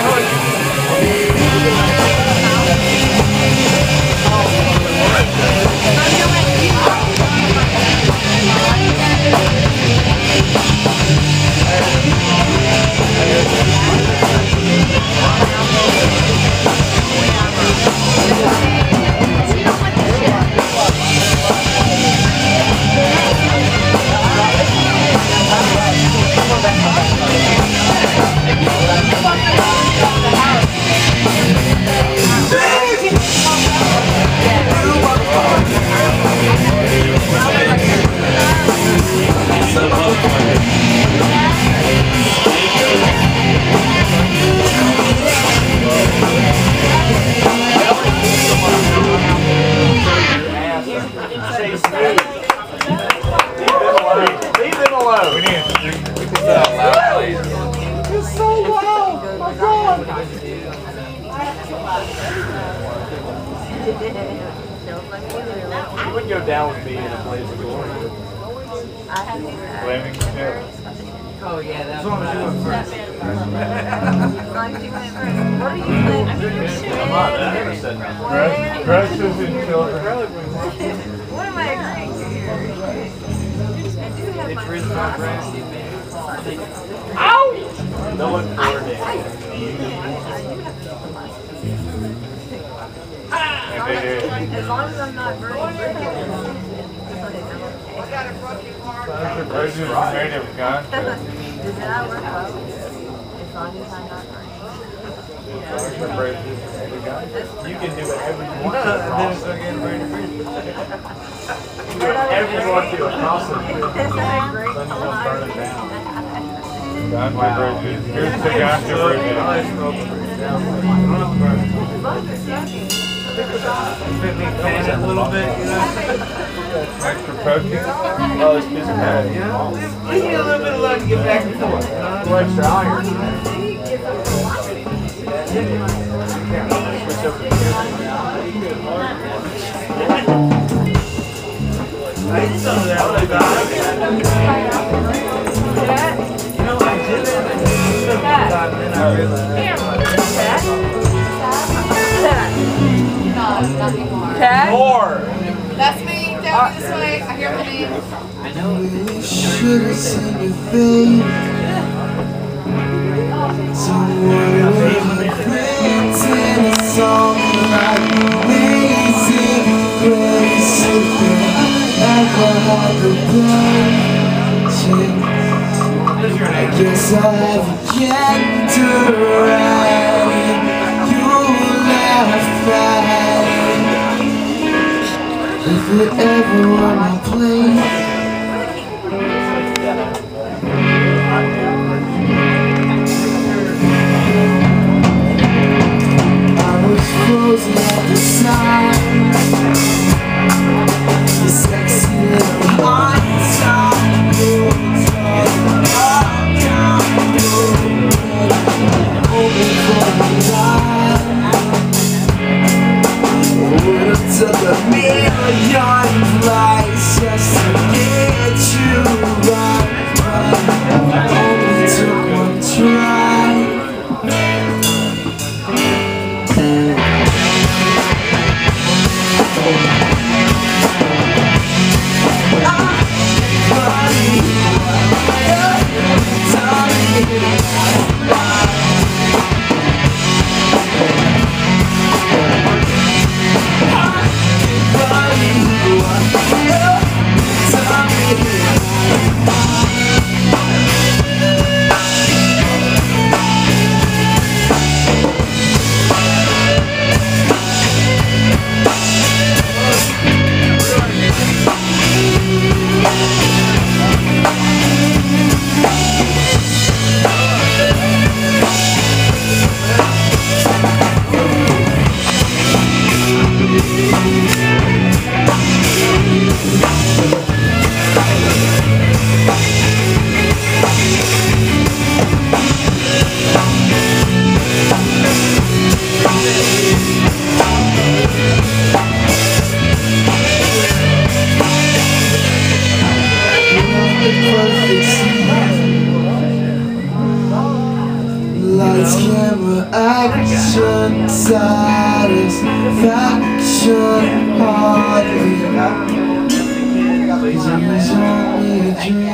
아, You wouldn't go down with me in a blaze of glory. Blaming. Oh, yeah, that's As long as you went first. I'm not, I never said nothing. Dress- Dresses and children. What am I agreeing to here? I do have my No one coordinated. They did. As long as I'm not burning bridges. Mr. President made of contact. Does that work well? As long as I'm not burning. You can do whatever you want to it. again burning bridges. Whatever you want to across it. Isn't that great? Then you won't burn it down. Ganja Bridges. Here's the Ganja Bridges. Fit me a little bit, you know? Extra. Oh, it's just bad. You know? Need a little bit of luck to get back and forth, you know? Two extra iron. I Four. That's me, down this way. I hear my name. I know. You should have seen your face. Someone written a song like amazing grace. Ever had the blessing. I guess I'll have yet to write. You'll laugh at it. If it ever were my satisfaction hardly. Cause it was only a dream